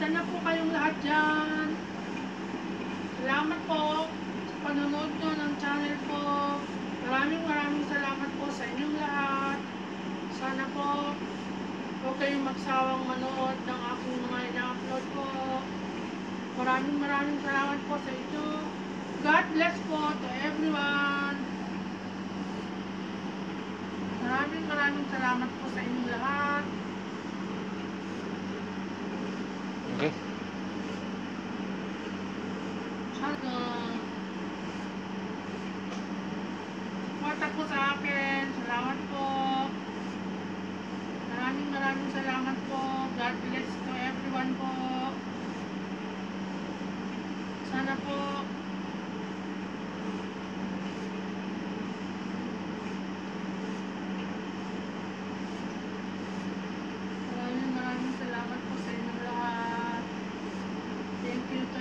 Kamusta na po kayong lahat dyan? Salamat po sa panonood nyo ng channel ko. Maraming maraming salamat po sa inyong lahat. Sana po huwag kayong magsawang manood ng aking mga ina-upload ko. Maraming maraming salamat po sa inyo. God bless po to everyone. Maraming maraming salamat po sa Okay. Tsaka, suporta po sa. Salamat po. Maraming maraming salamat po. God bless to everyone po. Sana po computer.